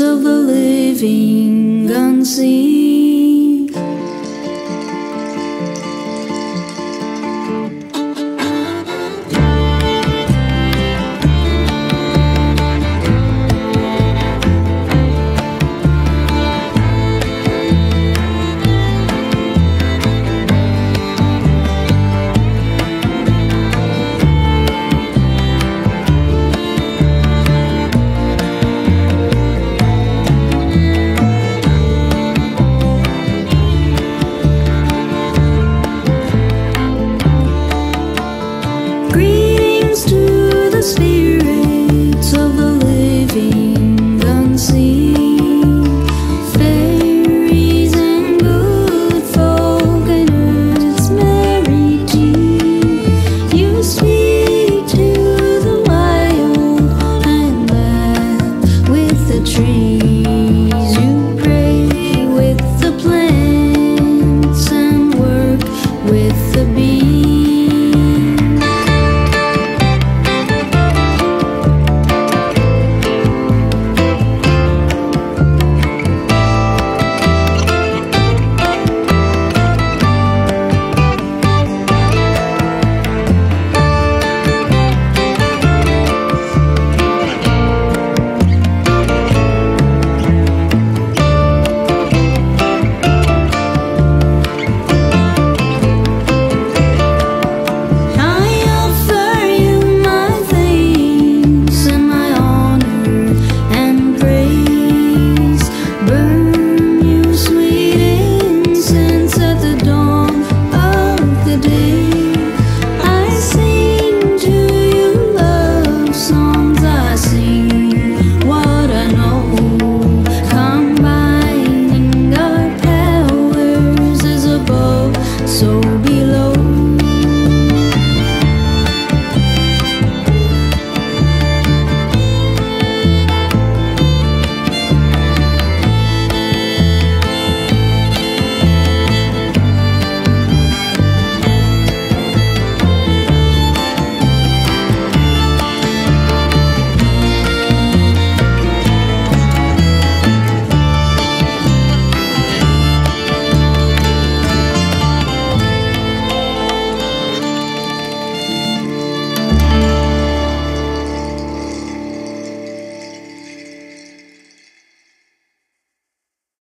of the living unseen. Spirit.